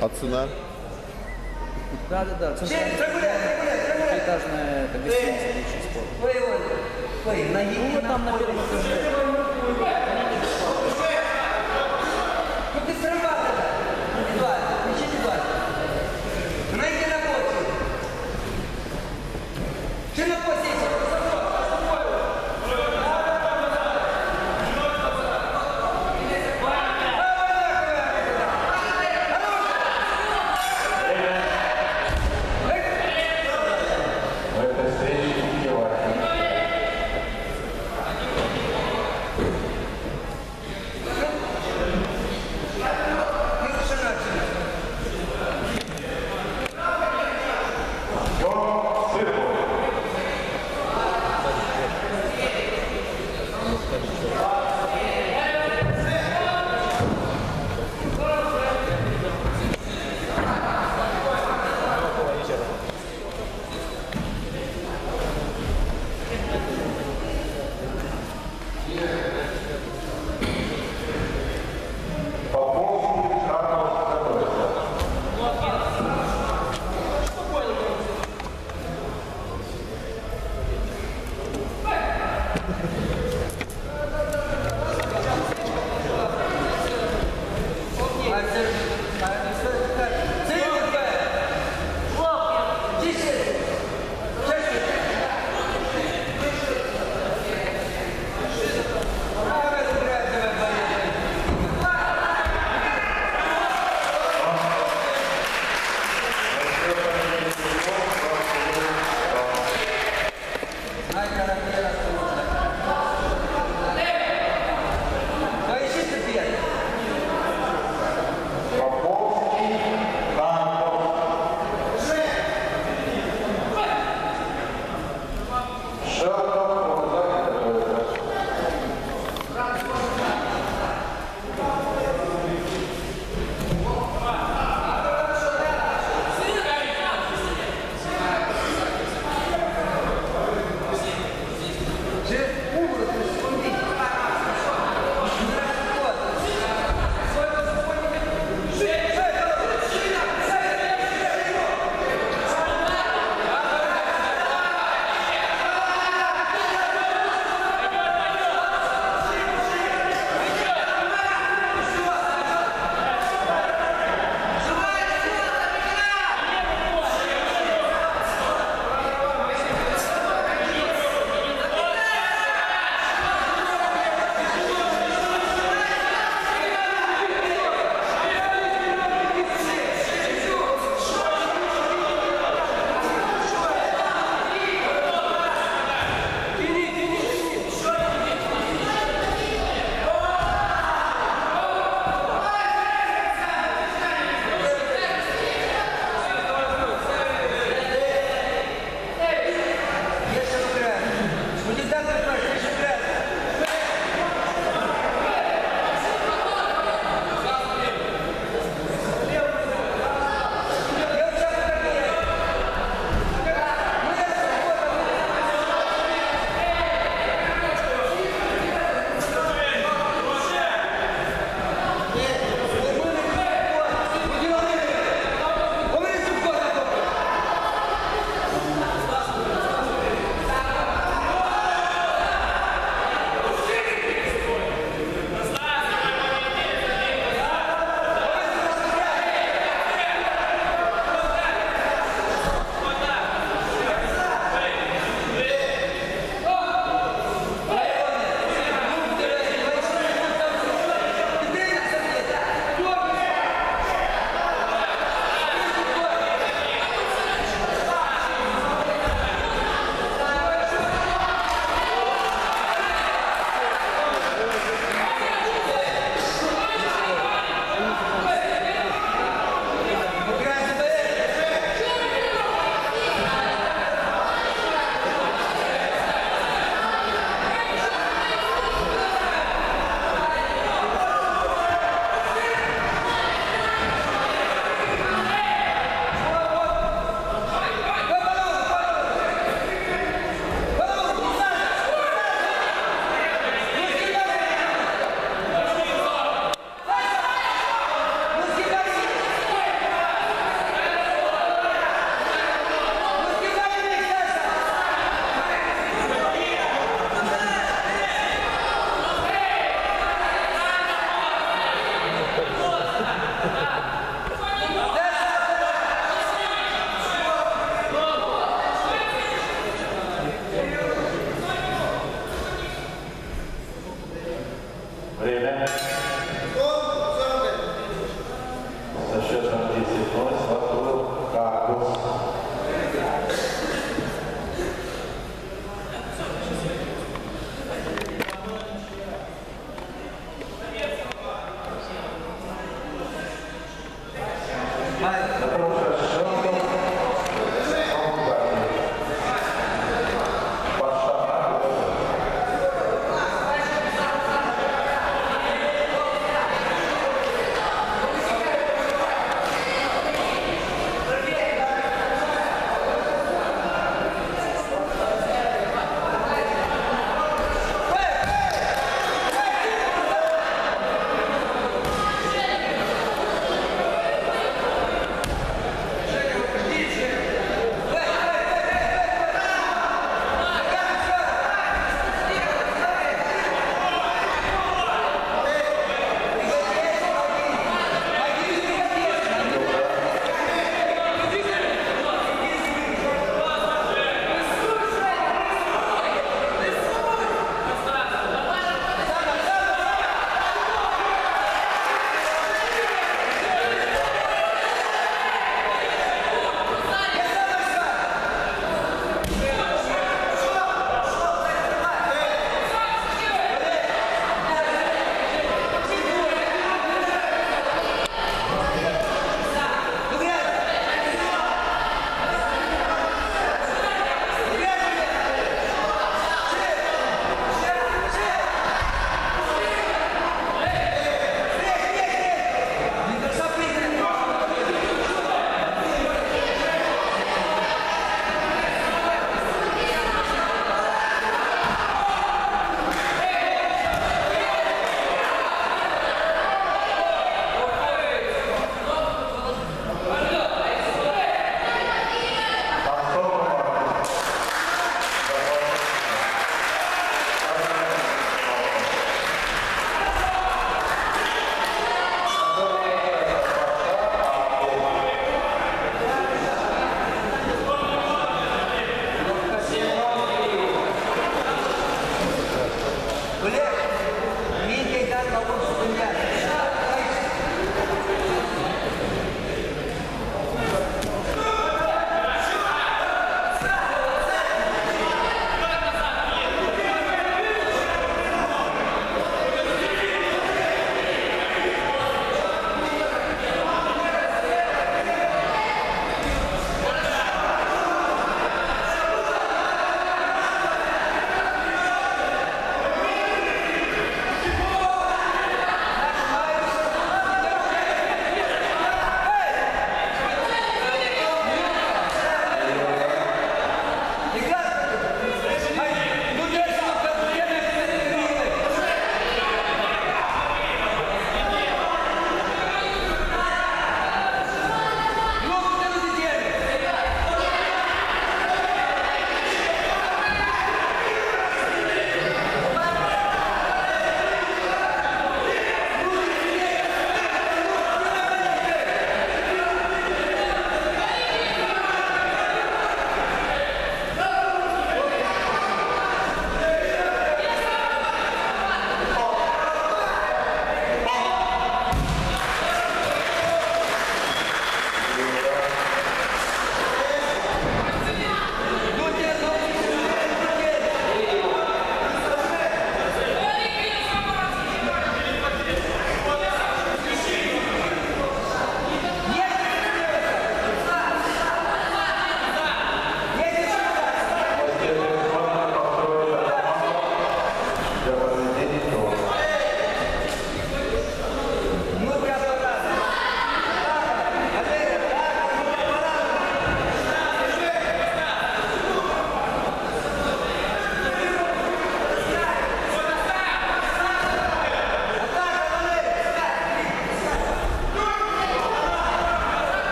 А цена? Да, да, да. Цена. Этажная это гостиница, лучший спорт. Ну, там на первом этаже.